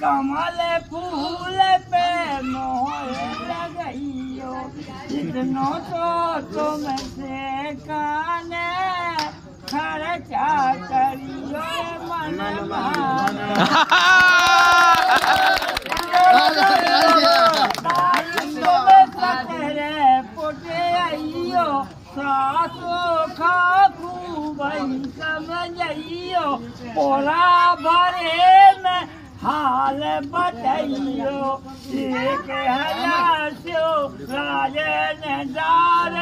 کمل پھول پہ مہر لگئیو جتنو تو تم سے کانے خرچہ کریو۔ من بھانا پوٹے آئیو ساسو کھا پورا بھرے میں بتائیو ایک ہلاسیو راجن دار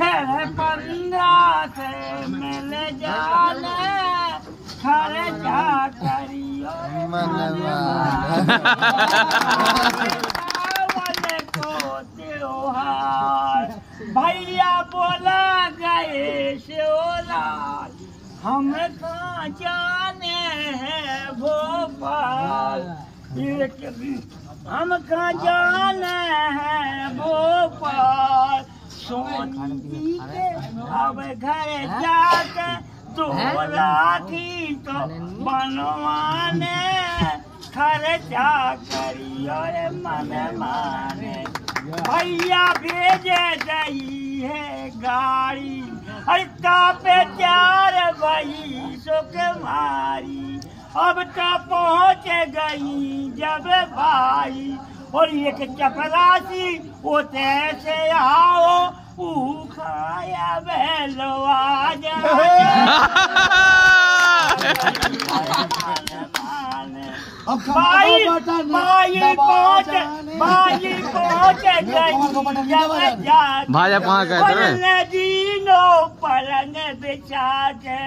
ہے پندرہ سے مل جانے خرچہ کریو اول کو تیوہار بھیا بولا گئے شیولار ہم کہاں جانے ہیں بھوپال ہم کہاں جانا ہے بھوپال سونی کے اب گھر جا کے تو راکھی تو بنوانے خرچہ کری اور من مانے بھیا بھیج دہی ہے گاڑی ہلکا پہ چار بھائی سکھ ماری، اب تو پہنچ گئی جب بھائی اور ایک چپراسی ہوتے سے آؤ کھایا بہلوا جا بھائی بھائی پہنچ بھائی پہنچ بھائی آپ کہاں کہتے ہیں؟ دینوں پلنگ بچا کے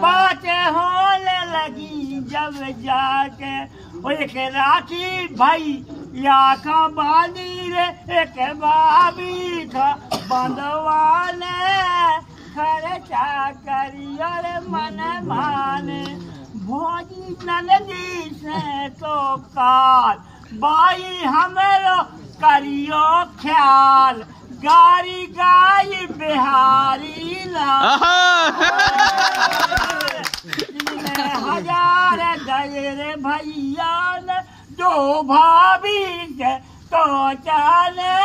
باتیں ہونے لگی جب جا ایک راکی بھائی یا کا بانی رے ایک بابی کا بندوانے خرچہ کریئر من مانے۔ بھوجی نندی سے تو کال بائی ہمرو کریو خیال گاری گائی بہاری ہزار دیر بھیان دو بھابی کے تو چانے